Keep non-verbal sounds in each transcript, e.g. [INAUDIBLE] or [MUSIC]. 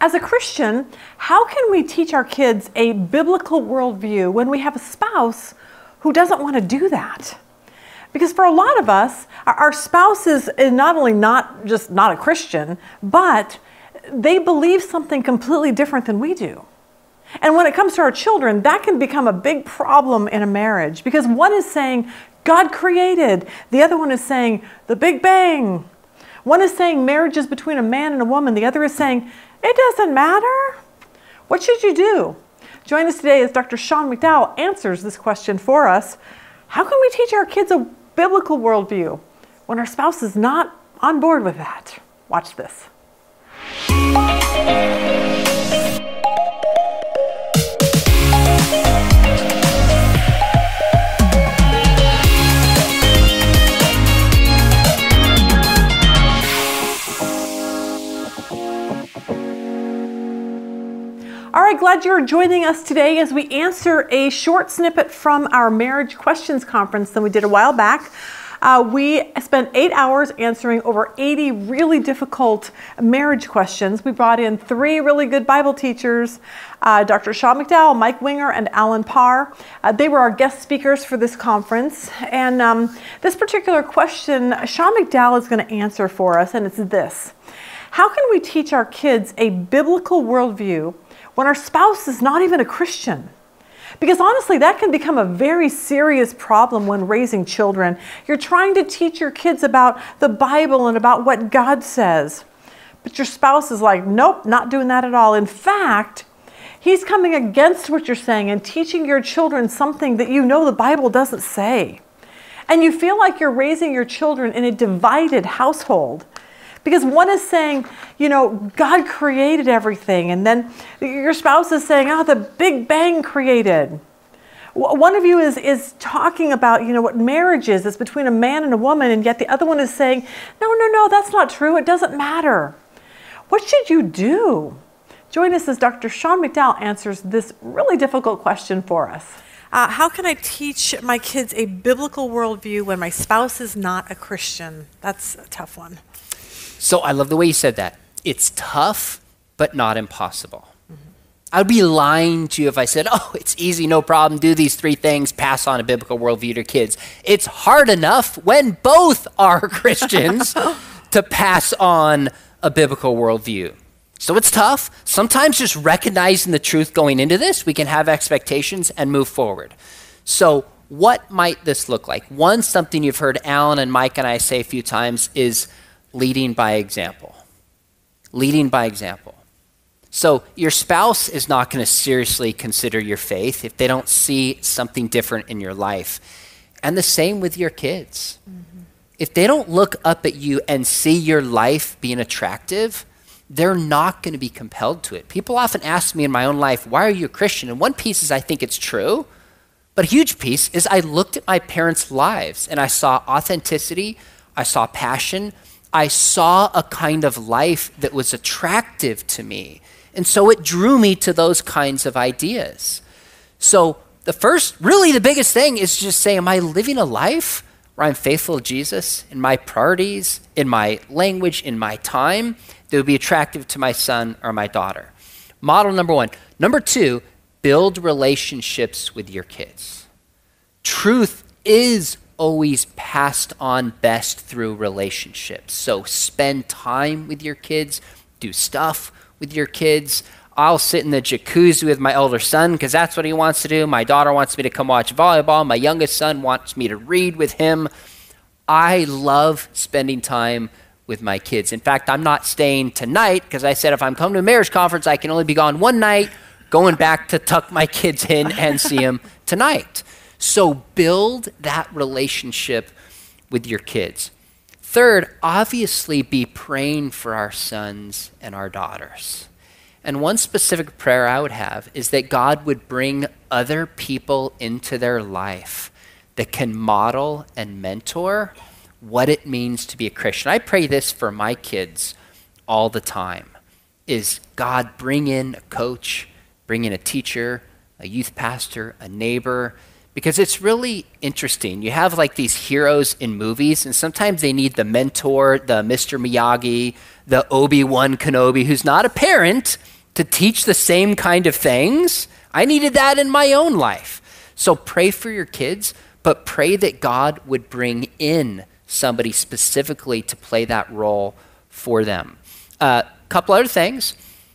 As a Christian, how can we teach our kids a biblical worldview when we have a spouse who doesn't want to do that? Because for a lot of us, our spouse is not only not just not a Christian, but they believe something completely different than we do. And when it comes to our children, that can become a big problem in a marriage because one is saying, God created, the other one is saying, the Big Bang. One is saying marriage is between a man and a woman, the other is saying, it doesn't matter. What should you do? Join us today as Dr. Sean McDowell answers this question for us. How can we teach our kids a biblical worldview when our spouse is not on board with that? Watch this. All right, glad you're joining us today as we answer a short snippet from our marriage questions conference that we did a while back. Uh, we spent eight hours answering over 80 really difficult marriage questions. We brought in three really good Bible teachers uh, Dr. Sean McDowell, Mike Winger, and Alan Parr. Uh, they were our guest speakers for this conference. And um, this particular question, Sean McDowell is going to answer for us, and it's this How can we teach our kids a biblical worldview? When our spouse is not even a Christian. Because honestly, that can become a very serious problem when raising children. You're trying to teach your kids about the Bible and about what God says, but your spouse is like, nope, not doing that at all. In fact, he's coming against what you're saying and teaching your children something that you know the Bible doesn't say. And you feel like you're raising your children in a divided household. Because one is saying, you know, God created everything, and then your spouse is saying, oh, the Big Bang created. One of you is, is talking about, you know, what marriage is. It's between a man and a woman, and yet the other one is saying, no, no, no, that's not true. It doesn't matter. What should you do? Join us as Dr. Sean McDowell answers this really difficult question for us. Uh, how can I teach my kids a biblical worldview when my spouse is not a Christian? That's a tough one. So I love the way you said that. It's tough, but not impossible. Mm-hmm. I'd be lying to you if I said, [LAUGHS] oh, it's easy, no problem, do these three things, pass on a biblical worldview to kids. It's hard enough when both are [LAUGHS] Christians [LAUGHS] to pass on a biblical worldview. So it's tough. Sometimes just recognizing the truth going into this, we can have expectations and move forward. So, what might this look like? One, something you've heard Alan and Mike and I say a few times is leading by example. Leading by example. So your spouse is not going to seriously consider your faith if they don't see something different in your life. And the same with your kids. Mm-hmm. If they don't look up at you and see your life being attractive, they're not going to be compelled to it. People often ask me in my own life, why are you a Christian? And one piece is I think it's true, but a huge piece is I looked at my parents' lives and I saw authenticity, I saw passion, I saw a kind of life that was attractive to me. And so it drew me to those kinds of ideas. So the first, really the biggest thing is just say, Am I living a life where I'm faithful to Jesus in my priorities, in my language, in my time that would be attractive to my son or my daughter? Model number one. Number two, build relationships with your kids. Truth is always passed on best through relationships. So spend time with your kids, do stuff with your kids. I'll sit in the jacuzzi with my older son because that's what he wants to do. My daughter wants me to come watch volleyball. My youngest son wants me to read with him. I love spending time with my kids. In fact, I'm not staying tonight because I said if I'm coming to a marriage conference, I can only be gone one night, going back to tuck my kids in and see them tonight. So build that relationship with your kids. Third, obviously be praying for our sons and our daughters. And one specific prayer I would have is that God would bring other people into their life that can model and mentor what it means to be a Christian. I pray this for my kids all the time is God bring in a coach, bring in a teacher, a youth pastor, a neighbor because it's really interesting. You have like these heroes in movies, and sometimes they need the mentor, the Mr. Miyagi, the Obi Wan Kenobi, who's not a parent, to teach the same kind of things. I needed that in my own life. So pray for your kids, but pray that God would bring in somebody specifically to play that role for them. A uh, couple other things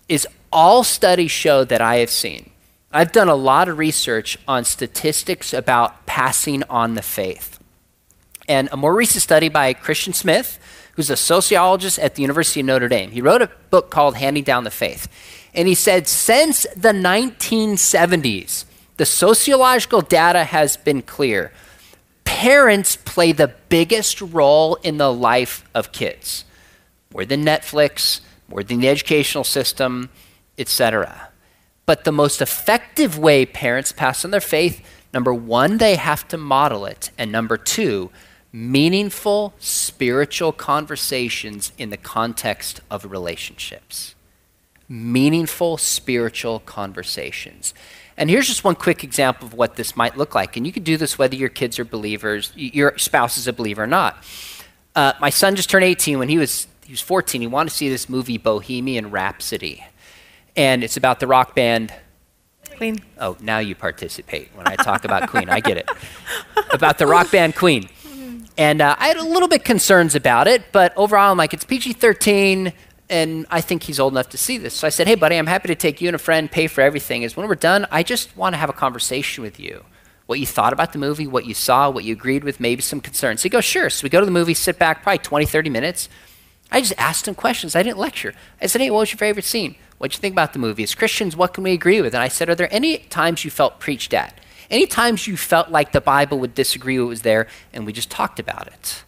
is all studies show that I have seen. I've done a lot of research on statistics about passing on the faith. And a more recent study by Christian Smith, who's a sociologist at the University of Notre Dame, he wrote a book called Handing Down the Faith. And he said, since the 1970s, the sociological data has been clear. Parents play the biggest role in the life of kids, more than Netflix, more than the educational system, etc. But the most effective way parents pass on their faith, number one, they have to model it, and number two, meaningful spiritual conversations in the context of relationships. Meaningful spiritual conversations. And here's just one quick example of what this might look like. And you can do this whether your kids are believers, your spouse is a believer or not. Uh, my son just turned 18 when he was he was 14. He wanted to see this movie Bohemian Rhapsody, and it's about the rock band Queen. Oh, now you participate when I talk about Queen. I get it. About the rock band Queen. And uh, I had a little bit concerns about it, but overall, I'm like, it's PG 13, and I think he's old enough to see this. So I said, hey, buddy, I'm happy to take you and a friend, pay for everything. Is when we're done, I just want to have a conversation with you. What you thought about the movie, what you saw, what you agreed with, maybe some concerns. So He goes, sure. So we go to the movie, sit back, probably 20, 30 minutes. I just asked him questions. I didn't lecture. I said, hey, what was your favorite scene? What'd you think about the movie? As Christians, what can we agree with? And I said, are there any times you felt preached at? Any times you felt like the Bible would disagree with what was there? And we just talked about it.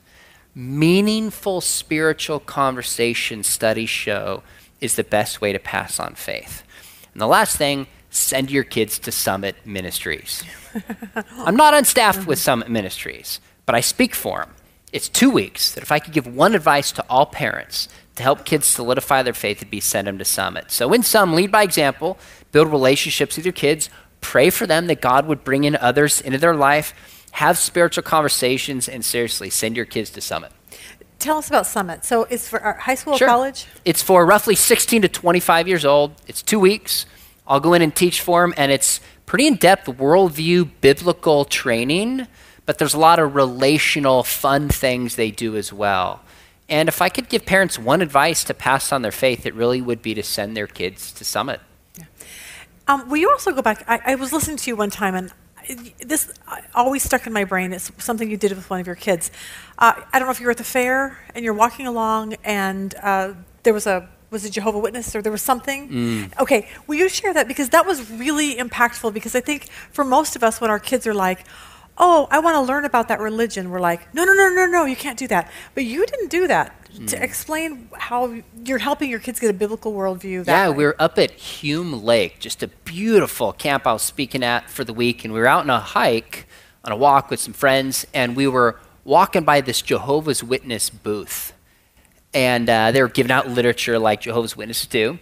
Meaningful spiritual conversation studies show is the best way to pass on faith. And the last thing, send your kids to Summit Ministries. [LAUGHS] I'm not on staff with Summit Ministries, but I speak for them. It's two weeks that if I could give one advice to all parents to help kids solidify their faith, it'd be send them to Summit. So, in sum, lead by example, build relationships with your kids, pray for them that God would bring in others into their life, have spiritual conversations, and seriously, send your kids to Summit. Tell us about Summit. So, it's for uh, high school sure. or college? It's for roughly 16 to 25 years old. It's two weeks. I'll go in and teach for them, and it's pretty in depth worldview biblical training but there's a lot of relational, fun things they do as well. And if I could give parents one advice to pass on their faith, it really would be to send their kids to Summit. Yeah. Um, will you also go back? I, I, was listening to you one time, and this always stuck in my brain. It's something you did with one of your kids. Uh, I don't know if you were at the fair and you're walking along, and uh, there was a was a Jehovah Witness or there was something. Mm. Okay, will you share that because that was really impactful? Because I think for most of us, when our kids are like oh, I want to learn about that religion, we're like, no, no, no, no, no, you can't do that. But you didn't do that. Mm. To explain how you're helping your kids get a biblical worldview. yeah, way. we were up at Hume Lake, just a beautiful camp I was speaking at for the week, and we were out on a hike, on a walk with some friends, and we were walking by this Jehovah's Witness booth. And uh, they were giving out literature like Jehovah's Witnesses do.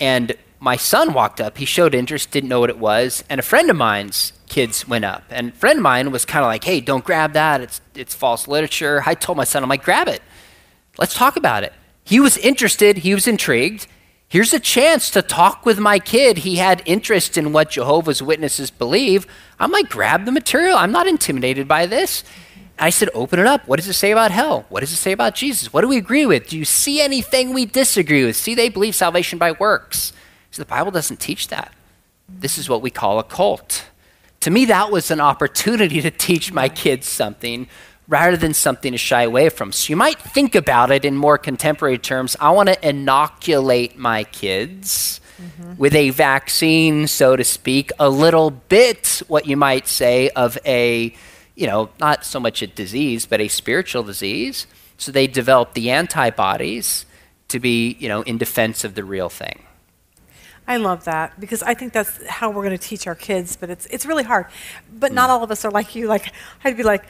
And my son walked up. He showed interest, didn't know what it was, and a friend of mine's kids went up. And a friend of mine was kind of like, "Hey, don't grab that. It's it's false literature." I told my son, "I'm like, grab it. Let's talk about it." He was interested. He was intrigued. Here's a chance to talk with my kid. He had interest in what Jehovah's Witnesses believe. I'm like, grab the material. I'm not intimidated by this. I said, open it up. What does it say about hell? What does it say about Jesus? What do we agree with? Do you see anything we disagree with? See, they believe salvation by works. So the Bible doesn't teach that. This is what we call a cult. To me, that was an opportunity to teach my kids something rather than something to shy away from. So you might think about it in more contemporary terms. I want to inoculate my kids mm-hmm. with a vaccine, so to speak, a little bit, what you might say, of a, you know, not so much a disease, but a spiritual disease. So they develop the antibodies to be, you know, in defense of the real thing. I love that because I think that's how we're going to teach our kids, but it's, it's really hard. But not all of us are like you. Like, I'd be like,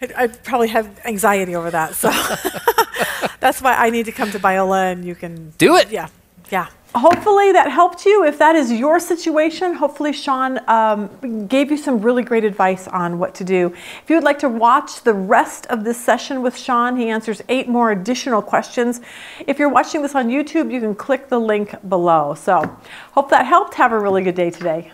I'd, I'd probably have anxiety over that. So [LAUGHS] that's why I need to come to Biola and you can do it. Yeah. Yeah. Hopefully that helped you. If that is your situation, hopefully Sean um, gave you some really great advice on what to do. If you would like to watch the rest of this session with Sean, he answers eight more additional questions. If you're watching this on YouTube, you can click the link below. So hope that helped. Have a really good day today.